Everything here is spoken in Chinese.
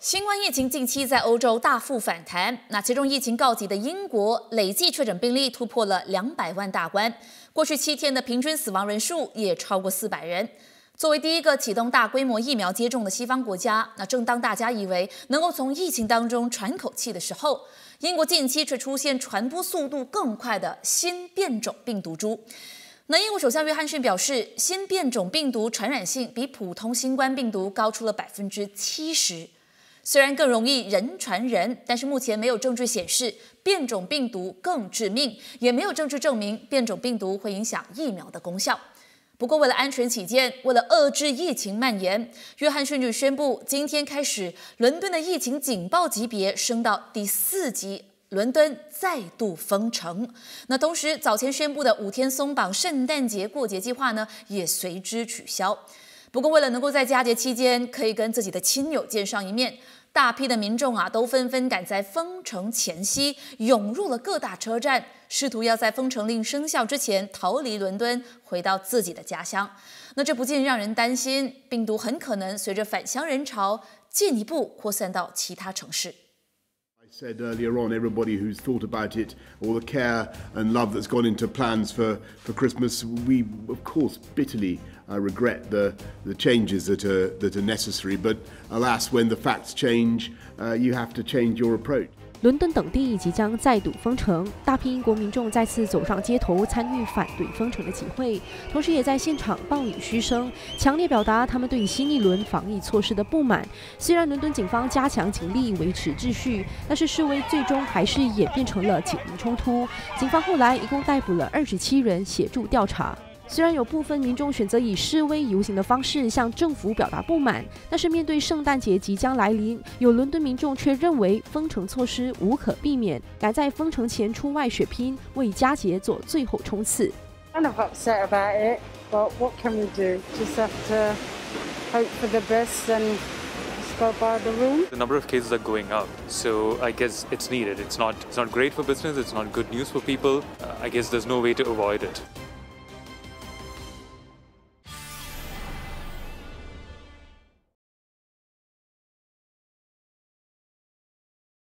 新冠疫情近期在欧洲大幅反弹，那其中疫情告急的英国累计确诊病例突破了两百万大关，过去七天的平均死亡人数也超过四百人。作为第一个启动大规模疫苗接种的西方国家，那正当大家以为能够从疫情当中喘口气的时候，英国近期却出现传播速度更快的新变种病毒株。那英国首相约翰逊表示，新变种病毒传染性比普通新冠病毒高出了百分之七十。虽然更容易人传人，但是目前没有证据显示变种病毒更致命，也没有证据证明变种病毒会影响疫苗的功效。不过，为了安全起见，为了遏制疫情蔓延，约翰逊就宣布，今天开始，伦敦的疫情警报级别升到第四级，伦敦再度封城。那同时，早前宣布的五天松绑圣诞节过节计划呢，也随之取消。不过，为了能够在佳节期间可以跟自己的亲友见上一面。大批的民众啊，都纷纷赶在封城前夕涌入了各大车站，试图要在封城令生效之前逃离伦敦，回到自己的家乡。那这不禁让人担心，病毒很可能随着返乡人潮进一步扩散到其他城市。Said earlier on, everybody who's thought about it, all the care and love that's gone into plans for, for Christmas, we of course bitterly uh, regret the, the changes that are, that are necessary. But alas, when the facts change, uh, you have to change your approach. 伦敦等地即将再度封城，大批英国民众再次走上街头参与反对封城的集会，同时也在现场暴雨嘘声，强烈表达他们对新一轮防疫措施的不满。虽然伦敦警方加强警力维持秩序，但是示威最终还是演变成了警民冲突。警方后来一共逮捕了二十七人协助调查。虽然有部分民众选择以示威游行的方式向政府表达不满，但是面对圣诞节即将来临，有伦敦民众却认为封城措施无可避免，赶在封城前出外血拼，为佳节做最后冲刺。Kind of upset about it, but what can we do? Just have to hope for the best and go by the rule. The number of cases are going up, so I guess it's needed. It's not it's not great for business. It's not good news for people. Uh, I guess there's no way to avoid it.